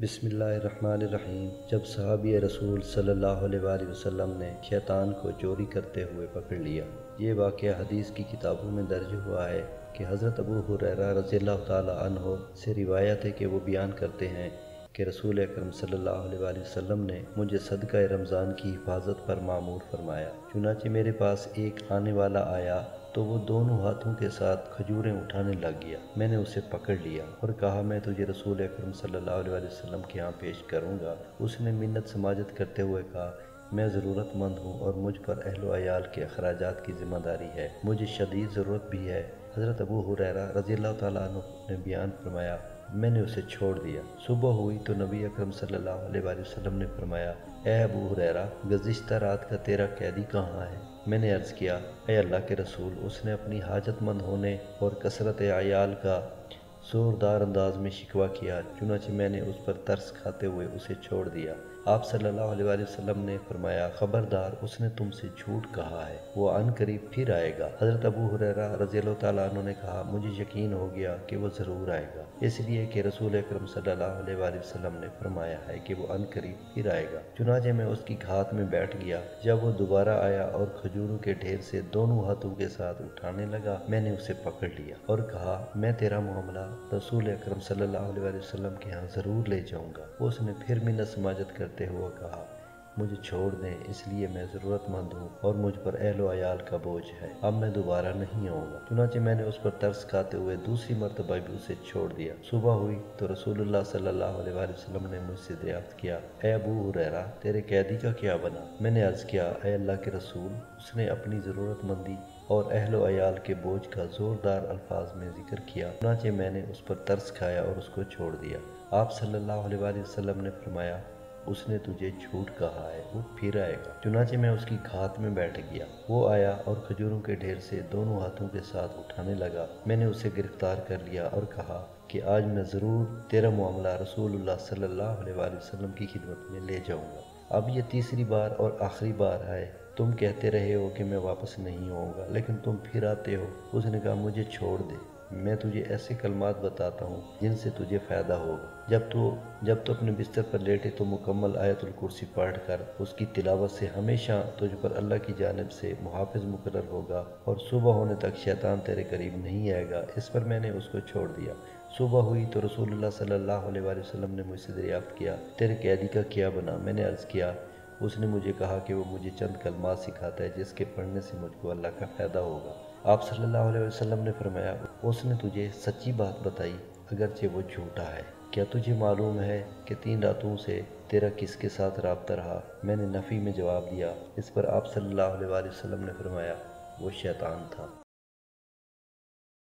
बिस्मिल्लाहिर्रहमानिर्रहीम। जब सहाबी रसूल अलैहि वसल्लम ने शैतान को चोरी करते हुए पकड़ लिया, ये वाक़ हदीस की किताबों में दर्ज हुआ है कि हज़रत अबू हुरैरा रज़ी तहो से रिवायत है कि वो बयान करते हैं कि रसूल अकरम वसल्लम ने मुझे सदका रमज़ान की हिफाजत पर मामूर फरमाया। चुनाचे मेरे पास एक आने वाला आया तो वो दोनों हाथों के साथ खजूरें उठाने लग गया। मैंने उसे पकड़ लिया और कहा, मैं तुझे रसूल अक्रम सल्लल्लाहु के यहाँ पेश करूँगा। उसने मिन्नत समाजत करते हुए कहा, मैं ज़रूरतमंद हूँ और मुझ पर अहलो अयाल के अखराज की ज़िम्मेदारी है। मुझे शदीद ज़रूरत भी है। हज़रत अबू हुरैरा रज़ी अल्लाह ने बयान फरमाया, मैंने उसे छोड़ दिया। सुबह हुई तो नबी अकरम सल्लल्लाहु अलैहि वसल्लम ने फरमाया, ए अबू हुरैरा, गुज़िश्ता रात का तेरा कैदी कहाँ है? मैंने अर्ज़ किया अल्लाह के रसूल उसने अपनी हाजतमंद होने और कसरत आयाल का ज़ोरदार अंदाज में शिकवा किया, चुनाच मैंने उस पर तरस खाते हुए उसे छोड़ दिया। आप सल्लल्लाहु अलैहि वसल्लम ने फरमाया, खबरदार, उसने तुमसे झूठ कहा है, वो अन करीब फिर आएगा। हज़रत अबू हुरैरा रज़ी तु ने कहा, मुझे यकीन हो गया कि वो ज़रूर आएगा। इसलिए कि रसूल अकरम सल्लल्लाहु अलैहि वसल्लम ने फरमाया है कि वो अन करीब फिर आएगा। चुनाचे मैं उसकी घात में बैठ गया। जब वो दोबारा आया और खजूरों के ढेर से दोनों हाथों के साथ उठाने लगा, मैंने उसे पकड़ लिया और कहा, मैं तेरा मामला रसूल अकरम वसल्लम के यहाँ ज़रूर ले जाऊँगा। उसने फिर मिन्नत समाजत करते हुए कहा, मुझे छोड़ दें, इसलिए मैं ज़रूरतमंद हूँ और मुझ पर अहलो अयाल का बोझ है। अब मैं दोबारा नहीं आऊँगा। चुनाचे मैंने उस पर तरस खाते हुए दूसरी मरतबा भी उसे छोड़ दिया। सुबह हुई तो रसूलुल्लाह सल्लल्लाहु अलैहि वसल्लम ने मुझसे दरियाफ्त किया अबू हुरैरा, तेरे कैदी का क्या बना? मैंने अर्ज़ किया अल्लाह के रसूल, उसने अपनी ज़रूरतमंदी और अहलो अयाल के बोझ का ज़ोरदार अल्फाज में ज़िक्र किया। नाचे मैंने उस पर तर्स खाया और उसको छोड़ दिया। आप सल्लल्लाहु अलैहि वसल्लम ने फरमाया उसने तुझे झूठ कहा है, वो फिर आएगा। चुनाचे मैं उसकी घात में बैठ गया। वो आया और खजूरों के ढेर से दोनों हाथों के साथ उठाने लगा। मैंने उसे गिरफ़्तार कर लिया और कहा कि आज मैं ज़रूर तेरा मामला रसूलुल्लाह सल्लल्लाहु अलैहि वसल्लम की खिदमत में ले जाऊँगा। अब ये तीसरी बार और आखिरी बार आए तुम कहते रहे हो कि मैं वापस नहीं आऊँगा, लेकिन तुम फिर आते हो। उसने कहा, मुझे छोड़ दे। मैं तुझे ऐसे कलमात बताता हूँ, जिनसे तुझे फ़ायदा होगा। जब तो जब तो अपने बिस्तर पर लेटे तो मुकम्मल आयतुल कुर्सी पढ़ कर, उसकी तिलावत से हमेशा तुझ पर अल्लाह की जानब से मुहाफ़ मुकर होगा और सुबह होने तक शैतान तेरे करीब नहीं आएगा। इस पर मैंने उसको छोड़ दिया। सुबह हुई तो रसूलुल्लाह सल्लल्लाहु अलैहि वसल्लम ने मुझसे दरियाफ़त किया। तेरे कैदी का क्या बना? मैंने अर्ज़ किया। उसने मुझे कहा कि वो मुझे चंद कलमात सिखाता है, जिसके पढ़ने से मुझको अल्लाह का फ़ायदा होगा। आप सल्लल्लाहु अलैहि वसल्लम ने फरमाया, उसने तुझे सच्ची बात बताई, अगरचे वो झूठा है। क्या तुझे मालूम है कि तीन रातों से तेरा किसके साथ रबता रहा? मैंने नफ़ी में जवाब दिया। इस पर आप सल्लल्लाहु अलैहि वसल्लम ने फरमाया, वो शैतान था।